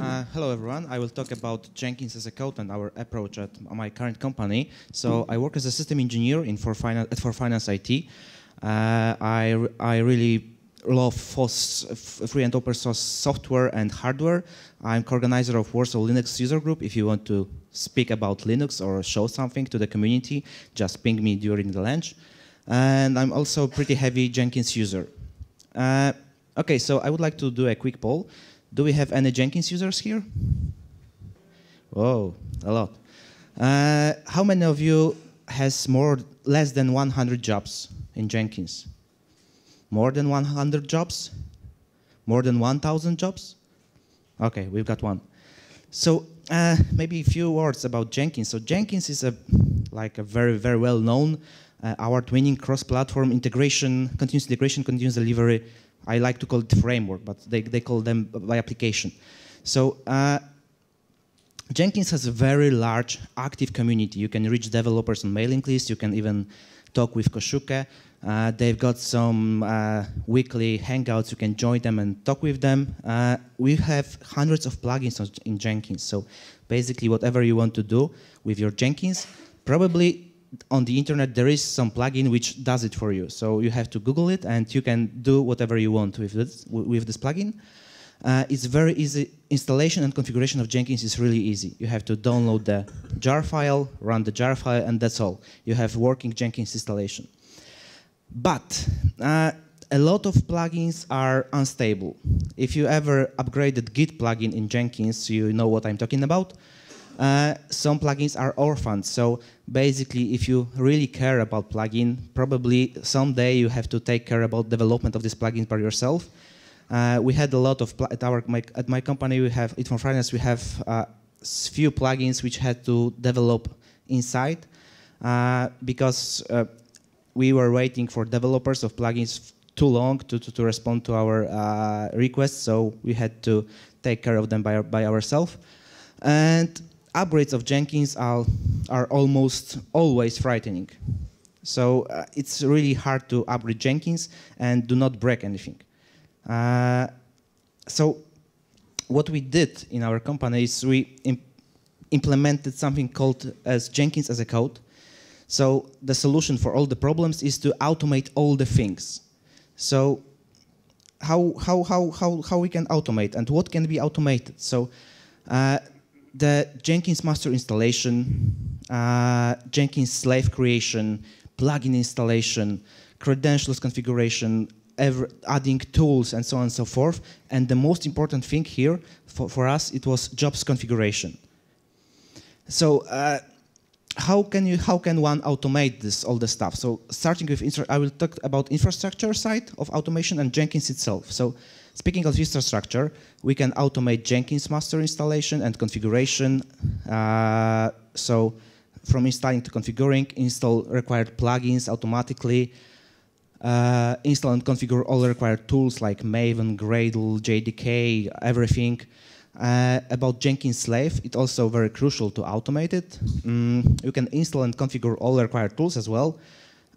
Uh, hello, everyone. I will talk about Jenkins as a code and our approach at my current company. So I work as a system engineer in 4finance, at 4finance IT. Uh, I, I really love free and open source software and hardware. I'm co-organizer of Warsaw Linux user group. If you want to speak about Linux or show something to the community, just ping me during the lunch. And I'm also a pretty heavy Jenkins user. Uh, okay, so I would like to do a quick poll. Do we have any Jenkins users here? Whoa, a lot. Uh, how many of you has more less than 100 jobs in Jenkins? More than 100 jobs? More than 1,000 jobs? Okay, we've got one. So uh, maybe a few words about Jenkins. So Jenkins is a like a very very well known uh, award-winning cross-platform integration, continuous integration, continuous delivery I like to call it framework, but they, they call them by application. So uh, Jenkins has a very large active community. You can reach developers on mailing lists. You can even talk with Kohsuke. Uh, they've got some uh, weekly hangouts. You can join them and talk with them. Uh, we have hundreds of plugins in Jenkins. So basically, whatever you want to do with your Jenkins, probably on the internet there is some plugin which does it for you. So you have to Google it and you can do whatever you want with this, with this plugin. Uh, it's very easy. Installation and configuration of Jenkins is really easy. You have to download the jar file, run the jar file, and that's all. You have working Jenkins installation. But uh, a lot of plugins are unstable. If you ever upgraded Git plugin in Jenkins, you know what I'm talking about. Uh, some plugins are orphaned. So basically, if you really care about plugin, probably someday you have to take care about development of this plugin by yourself. Uh, we had a lot of at our my, at my company. We have it from finance. We have uh, few plugins which had to develop inside uh, because uh, we were waiting for developers of plugins too long to, to, to respond to our requests. So we had to take care of them by, by ourselves. And upgrades of Jenkins are, are almost always frightening. So uh, it's really hard to upgrade Jenkins and do not break anything. Uh, so what we did in our company is we imp implemented something called as Jenkins as a code. So the solution for all the problems is to automate all the things. So how, how, how, how, how we can automate and what can be automated? So uh, the Jenkins master installation, uh, Jenkins slave creation, plugin installation, credentials configuration, adding tools and so on and so forth. And the most important thing here for, for us, it was jobs configuration. So uh, how can you how can one automate this all the stuff? So starting with I will talk about infrastructure side of automation and Jenkins itself. So Speaking of infrastructure, we can automate Jenkins master installation and configuration. Uh, so from installing to configuring, install required plugins automatically, uh, install and configure all required tools like Maven, Gradle, JDK, everything. Uh, about Jenkins Slave, it's also very crucial to automate it. Mm, you can install and configure all required tools as well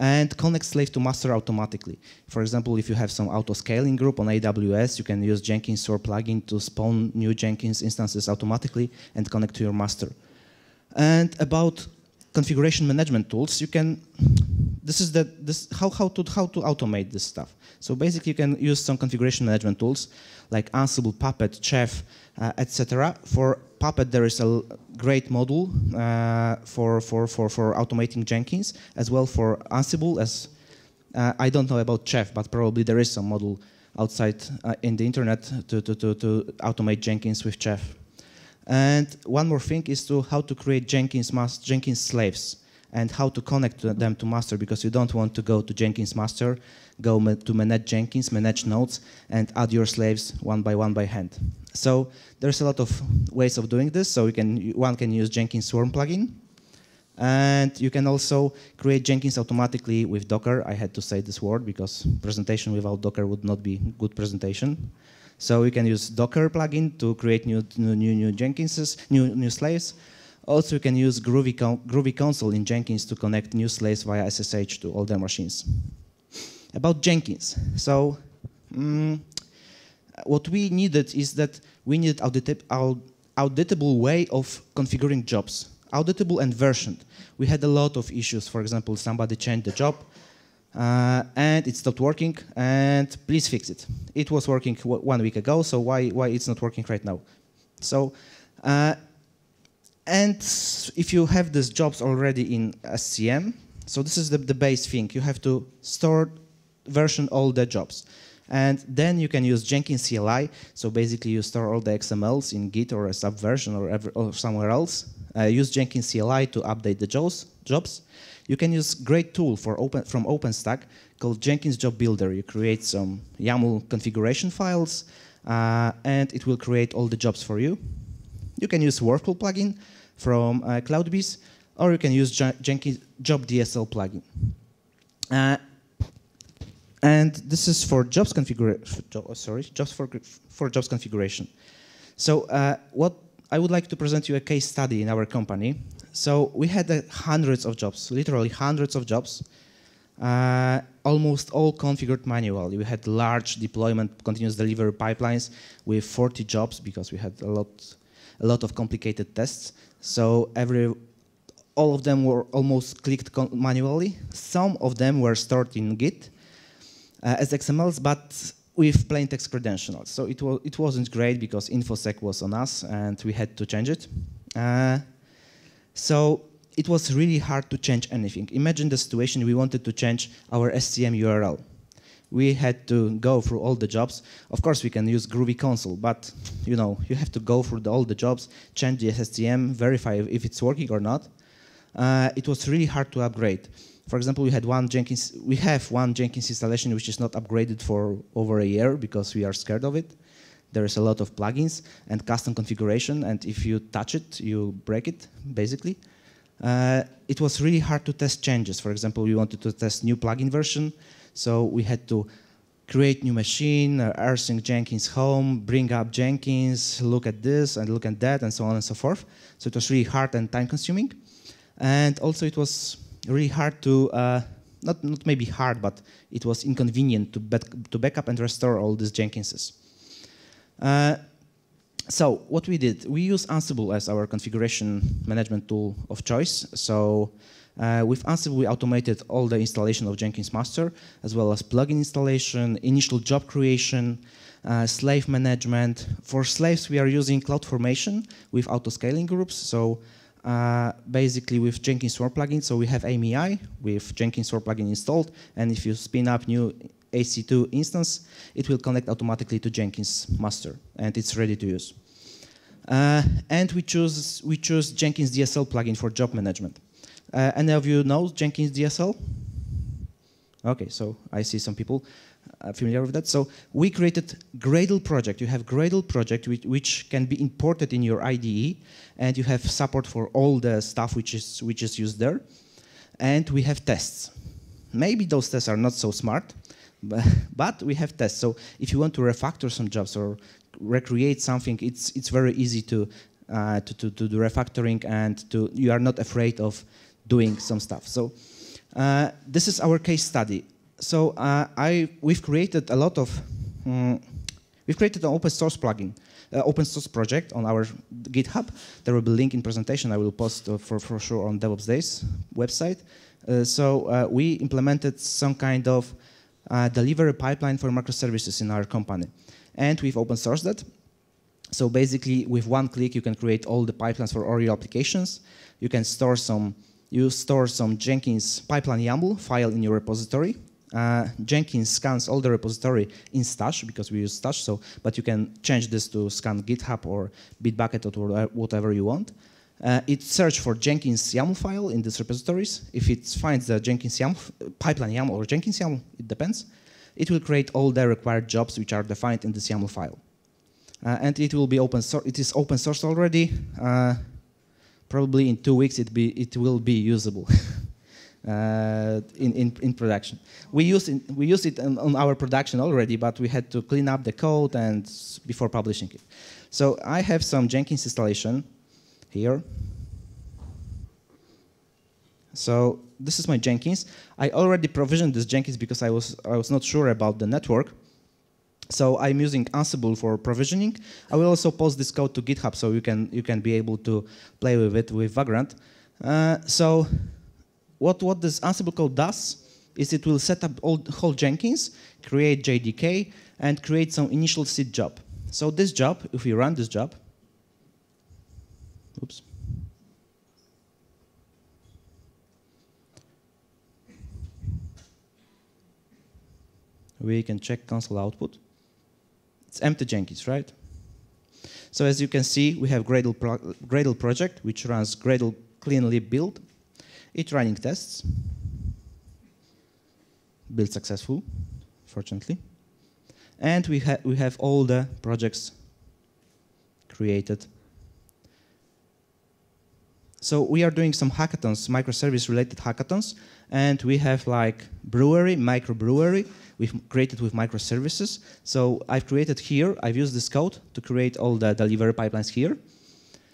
and connect slave to master automatically. For example, if you have some auto-scaling group on AWS, you can use Jenkins or plugin to spawn new Jenkins instances automatically and connect to your master. And about configuration management tools, you can, this is the, this, how, how, to, how to automate this stuff. So basically you can use some configuration management tools like Ansible, Puppet, Chef, uh, etc. For Puppet, there is a great model uh, for, for, for, for automating Jenkins, as well for Ansible. As uh, I don't know about Chef, but probably there is some model outside uh, in the internet to, to, to, to automate Jenkins with Chef. And one more thing is to how to create Jenkins, Jenkins slaves and how to connect them to master because you don't want to go to Jenkins master, go to manage Jenkins, manage nodes, and add your slaves one by one by hand. So there's a lot of ways of doing this. So you can, one can use Jenkins Swarm plugin, and you can also create Jenkins automatically with Docker. I had to say this word because presentation without Docker would not be good presentation. So you can use Docker plugin to create new new new, new Jenkinses, new new slaves. Also, you can use Groovy, Groovy console in Jenkins to connect new slaves via SSH to all their machines. About Jenkins. So, mm, what we needed is that we needed audit auditable way of configuring jobs, auditable and versioned. We had a lot of issues. For example, somebody changed the job uh, and it stopped working, and please fix it. It was working one week ago, so why, why it's not working right now? So, uh, and if you have these jobs already in SCM, so this is the, the base thing. You have to store, version all the jobs. And then you can use Jenkins CLI. So basically you store all the XMLs in Git or a subversion or, or somewhere else. Uh, use Jenkins CLI to update the jobs. jobs. You can use great tool for open, from OpenStack called Jenkins Job Builder. You create some YAML configuration files, uh, and it will create all the jobs for you. You can use Workflow plugin from uh, CloudBees, or you can use Jenkins Job DSL plugin. Uh, and this is for jobs configuration. Oh, sorry, jobs for for jobs configuration. So uh, what I would like to present you a case study in our company. So we had uh, hundreds of jobs, literally hundreds of jobs, uh, almost all configured manually. We had large deployment continuous delivery pipelines with 40 jobs because we had a lot, a lot of complicated tests. So every, all of them were almost clicked manually. Some of them were stored in Git as XMLs, but with plain text credentials. So it, was, it wasn't great because InfoSec was on us and we had to change it. Uh, so it was really hard to change anything. Imagine the situation we wanted to change our SCM URL. We had to go through all the jobs. Of course, we can use Groovy console, but you know, you have to go through the, all the jobs, change the SCM, verify if it's working or not. Uh, it was really hard to upgrade. For example, we had one Jenkins, we have one Jenkins installation which is not upgraded for over a year because we are scared of it. There is a lot of plugins and custom configuration, and if you touch it, you break it, basically. Uh, it was really hard to test changes. For example, we wanted to test new plugin version, so we had to create new machine, uh, rsync Jenkins home, bring up Jenkins, look at this and look at that, and so on and so forth. So it was really hard and time consuming. And also it was really hard to, uh, not, not maybe hard, but it was inconvenient to, back, to backup and restore all these Jenkinses. Uh, so what we did, we use Ansible as our configuration management tool of choice. So uh, with Ansible, we automated all the installation of Jenkins Master, as well as plugin installation, initial job creation, uh, slave management. For slaves, we are using CloudFormation with auto-scaling groups. So uh, basically with Jenkins Swarm plugin. So we have AMI with Jenkins Swarm plugin installed, and if you spin up new EC2 instance, it will connect automatically to Jenkins master, and it's ready to use. Uh, and we choose we choose Jenkins DSL plugin for job management. Uh, any of you know Jenkins DSL? Okay, so I see some people familiar with that. So we created Gradle project. You have Gradle project which, which, can be imported in your IDE, and you have support for all the stuff which is which is used there. And we have tests. Maybe those tests are not so smart, but, but we have tests. So if you want to refactor some jobs or recreate something, it's it's very easy to uh, to, to, to do refactoring and to you are not afraid of doing some stuff. So uh, this is our case study so uh, I we've created a lot of um, we've created an open source plugin, uh, open source project on our GitHub. There will be a link in presentation. I will post uh, for for sure on DevOps Days website. Uh, so uh, we implemented some kind of uh, delivery pipeline for microservices in our company, and we've open sourced that. So basically, with one click, you can create all the pipelines for all your applications. You can store some you store some Jenkins pipeline YAML file in your repository uh, Jenkins scans all the repository in Stash because we use Stash. So, but you can change this to scan GitHub or Bitbucket or whatever you want. Uh, it searches for Jenkins YAML file in these repositories. If it finds the Jenkins YAML, pipeline YAML or Jenkins YAML, it depends. It will create all the required jobs which are defined in this YAML file. Uh, and it will be open source. It is open source already. Uh, probably in two weeks it be it will be usable. uh, in, in, in, production. We use it, we use it on, on, our production already, but we had to clean up the code and before publishing it. So I have some Jenkins installation here. So this is my Jenkins. I already provisioned this Jenkins because I was I was not sure about the network. So I'm using Ansible for provisioning. I will also post this code to GitHub so you can you can be able to play with it with Vagrant. Uh, so what what this Ansible code does is it will set up whole Jenkins, create JDK, and create some initial seed job. So this job, if we run this job, oops. We can check console output. It's empty Jenkins, right? So as you can see, we have Gradle, pro Gradle project, which runs Gradle cleanly build. It running tests. Build successful, fortunately. And we, ha we have all the projects created. So we are doing some hackathons, microservice related hackathons, and we have like brewery, microbrewery, we've created with microservices. So I've created here, I've used this code to create all the delivery pipelines here.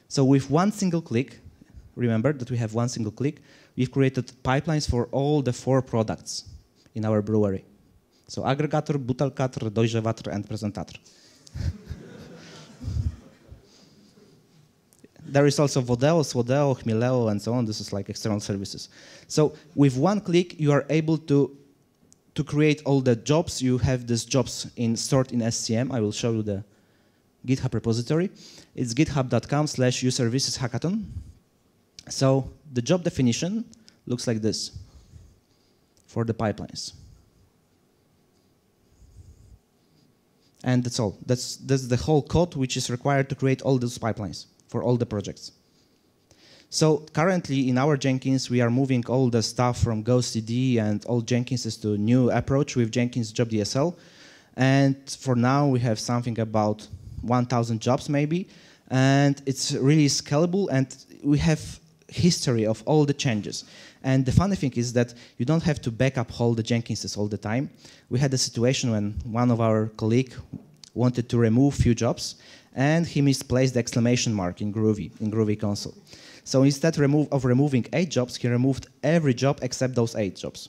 So with one single click, remember that we have one single click, we've created pipelines for all the four products in our brewery. So aggregator, butelkator, dojrzewator, and presentator. there is also Vodeo, Swodeo, and so on. This is like external services. So with one click, you are able to to create all the jobs. You have these jobs in stored in SCM. I will show you the GitHub repository. It's github.com slash uservices hackathon. So the job definition looks like this for the pipelines. And that's all. That's, that's the whole code which is required to create all those pipelines for all the projects. So currently in our Jenkins, we are moving all the stuff from GoCD and all Jenkinses to new approach with Jenkins Job DSL. And for now, we have something about 1,000 jobs maybe. And it's really scalable and we have history of all the changes. And the funny thing is that you don't have to back up all the Jenkinses all the time. We had a situation when one of our colleague wanted to remove few jobs and he misplaced the exclamation mark in Groovy, in Groovy console. So instead of removing eight jobs, he removed every job except those eight jobs.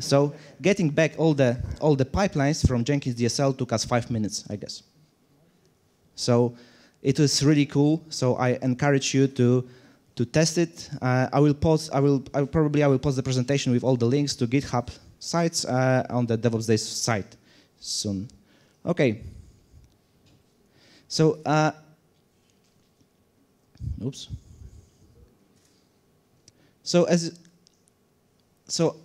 So getting back all the, all the pipelines from Jenkins DSL took us five minutes, I guess. So it was really cool. So I encourage you to, to test it. Uh, I will post, I will, I will, probably I will post the presentation with all the links to GitHub sites uh, on the DevOps Days site soon. Okay. So, uh, oops. So as so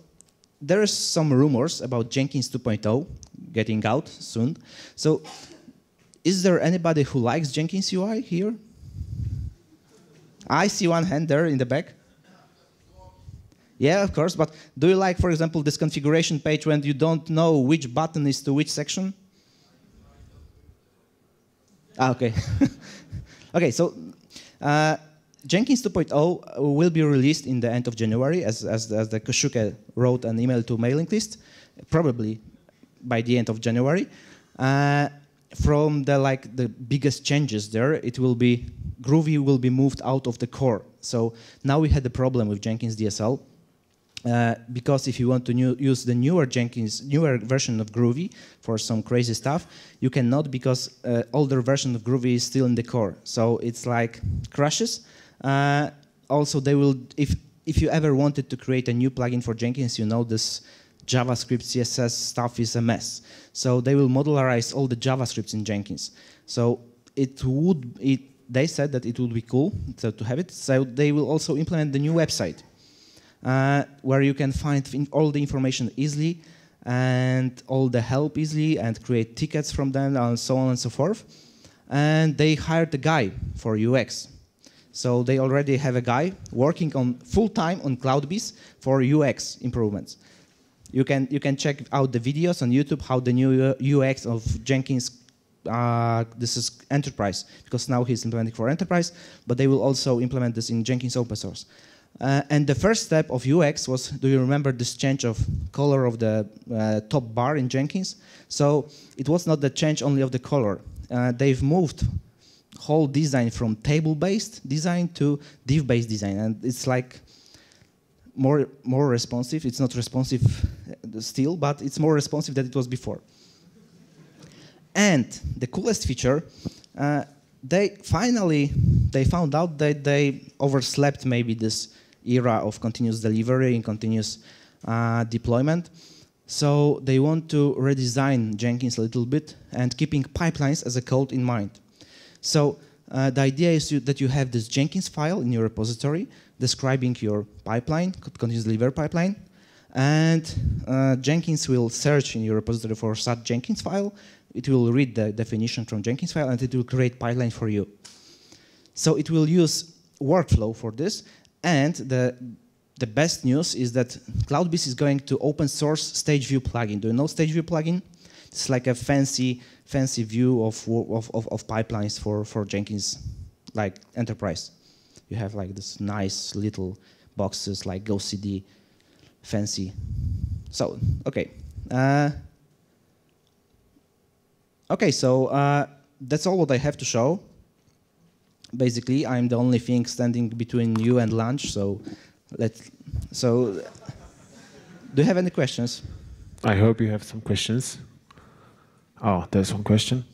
there are some rumors about Jenkins 2.0 getting out soon. So is there anybody who likes Jenkins UI here? I see one hand there in the back. Yeah, of course, but do you like, for example, this configuration page when you don't know which button is to which section? Ah, okay. okay, so uh, Jenkins 2.0 will be released in the end of January, as, as, as the Kohsuke wrote an email to mailing list, probably by the end of January. Uh, from the like the biggest changes there, it will be Groovy will be moved out of the core. So now we had a problem with Jenkins DSL. Uh, because if you want to new, use the newer Jenkins, newer version of Groovy for some crazy stuff, you cannot because uh, older version of Groovy is still in the core. So it's like crashes. Uh, also, they will, if, if you ever wanted to create a new plugin for Jenkins, you know this JavaScript, CSS stuff is a mess. So they will modularize all the JavaScripts in Jenkins. So it would, it, they said that it would be cool to, to have it. So they will also implement the new website uh, where you can find all the information easily and all the help easily and create tickets from them and so on and so forth. And they hired a guy for UX. So they already have a guy working on full time on CloudBees for UX improvements. You can you can check out the videos on YouTube how the new UX of Jenkins. Uh, this is enterprise because now he's implementing for enterprise, but they will also implement this in Jenkins open source. Uh, and the first step of UX was, do you remember this change of color of the uh, top bar in Jenkins? So it was not the change only of the color. Uh, they've moved whole design from table-based design to div-based design, and it's like more more responsive. It's not responsive still, but it's more responsive than it was before. And the coolest feature, uh, they finally they found out that they overslept maybe this era of continuous delivery and continuous uh, deployment. So they want to redesign Jenkins a little bit and keeping pipelines as a code in mind. So uh, the idea is you, that you have this Jenkins file in your repository describing your pipeline, continuous delivery pipeline, and uh, Jenkins will search in your repository for such Jenkins file. It will read the definition from Jenkins file, and it will create pipeline for you. So it will use workflow for this, and the the best news is that CloudBees is going to open source StageView plugin. Do you know StageView plugin? It's like a fancy fancy view of, of, of, of pipelines for, for Jenkins, like enterprise. You have like this nice little boxes like GoCD, fancy. So, okay. Uh, okay, so uh, that's all what I have to show. Basically, I'm the only thing standing between you and lunch, so let's. so do you have any questions? I hope you have some questions. Oh, there's one question.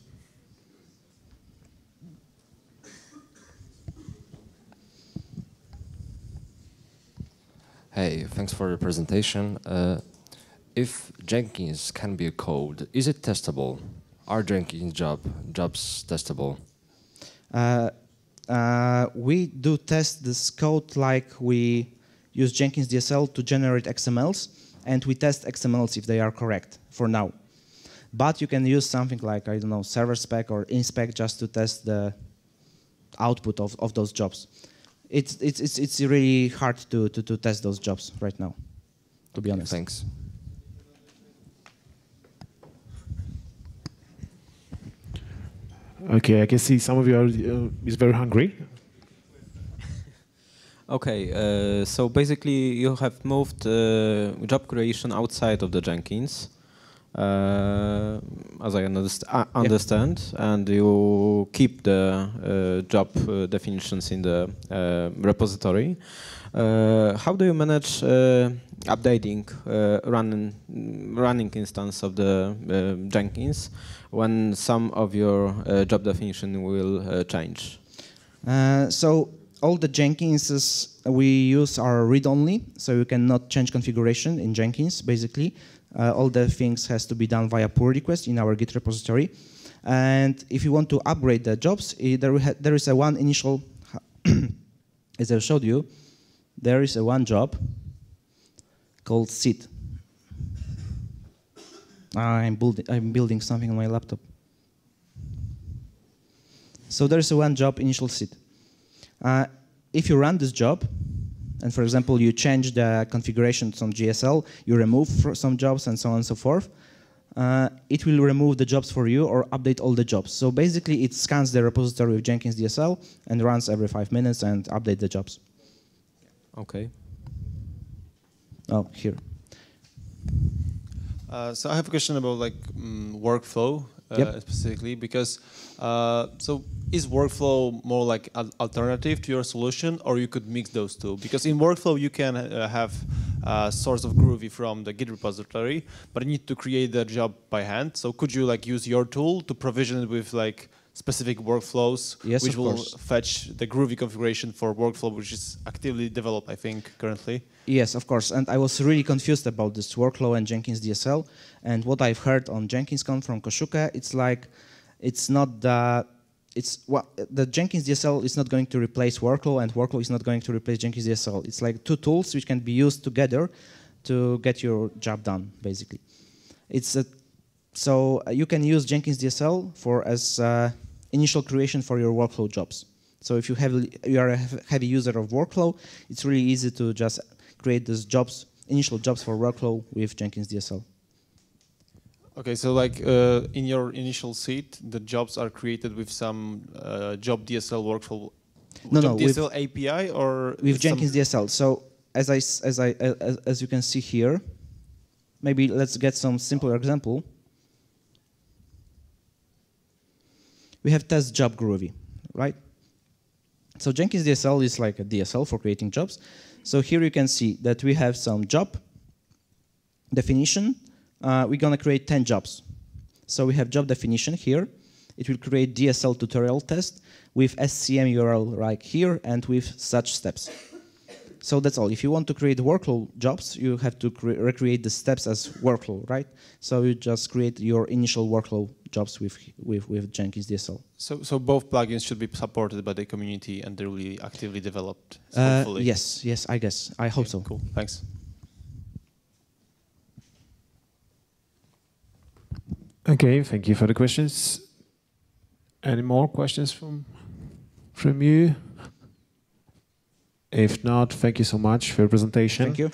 Hey, thanks for your presentation. Uh, if Jenkins can be a code, is it testable? Are Jenkins job jobs testable? Uh, uh, we do test this code like we use Jenkins DSL to generate XMLs, and we test XMLs if they are correct for now. But you can use something like, I don't know, Serverspec or InSpec just to test the output of, of those jobs. It's, it's, it's, it's really hard to, to, to test those jobs right now, to be honest. Thanks. Okay, I can see some of you are uh, is very hungry. Okay, uh, so basically you have moved uh, job creation outside of the Jenkins, uh, as I underst understand, yep. and you keep the uh, job uh, definitions in the uh, repository. Uh, how do you manage uh, updating uh, running running instance of the Jenkins when some of your job definition will change? so all the Jenkinses we use are read-only, so you cannot change configuration in Jenkins, basically. Uh, all the things has to be done via pull request in our Git repository. And if you want to upgrade the jobs, eh, there, there is a one initial, as I showed you, there is a one job called seed. I'm, building, I'm building something on my laptop. So there's a one job initial seed. Uh, if you run this job, and for example, you change the configuration on DSL, you remove some jobs and so on and so forth, uh, it will remove the jobs for you or update all the jobs. So basically, it scans the repository with Jenkins DSL and runs every five minutes and update the jobs. Okay. Oh, here. Uh, so I have a question about like um, workflow uh, yep. specifically because uh, so is workflow more like an alternative to your solution or you could mix those two because in workflow you can uh, have a source of groovy from the git repository but you need to create the job by hand so could you like use your tool to provision it with like specific workflows yes, which will course. fetch the groovy configuration for workflow which is actively developed i think currently yes of course and i was really confused about this workflow and jenkins dsl and what i've heard on JenkinsConf from Kohsuke it's like it's not the it's well, the Jenkins DSL is not going to replace workflow, and workflow is not going to replace Jenkins DSL. It's like two tools which can be used together to get your job done, basically. It's a, so uh, you can use Jenkins DSL for as uh, initial creation for your workflow jobs. So if you have you are a heavy user of workflow, it's really easy to just create these jobs, initial jobs for workflow with Jenkins DSL. Okay, so like uh, in your initial seed, the jobs are created with some uh, job DSL workflow. No, job no, DSL API or with Jenkins DSL. So as I as I as, as you can see here, maybe let's get some simpler example. We have test job Groovy, right? So Jenkins DSL is like a DSL for creating jobs. So here you can see that we have some job definition uh, we're going to create 10 jobs. So we have job definition here. It will create DSL tutorial test with SCM URL right here and with such steps. So that's all. If you want to create workflow jobs, you have to recreate the steps as workflow, right? So you just create your initial workflow jobs with, with, with Jenkins DSL. So, so both plugins should be supported by the community and they're really actively developed. Uh, yes, yes, I guess. I hope okay, so. Cool, thanks. Okay, thank you for the questions. Any more questions from from you? If not, thank you so much for your presentation. Thank you.